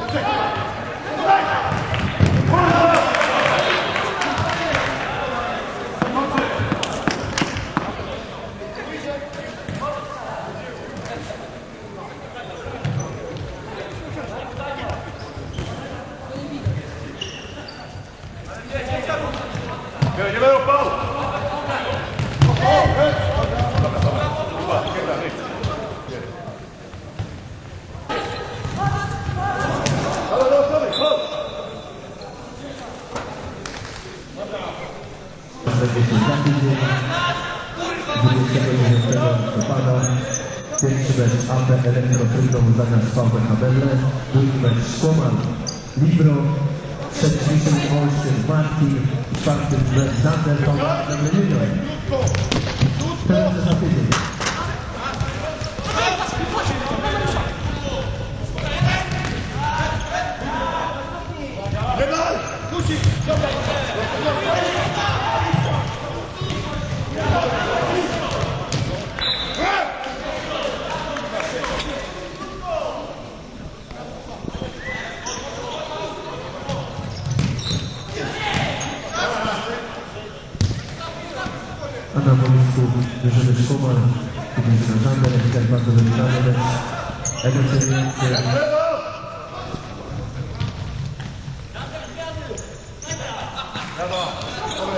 上。29 listopada. Pierwszy mecz AP Elektrotrygon zamiast VW Habelle, drugi mecz Szkoman Libro, trzeci Olsztyn Martin, czwarty mecz Zander Junior. Teraz za tydzień. A na boisku tu będzie na Zander, jak bardzo mecz. Emocjonujący. Brawo!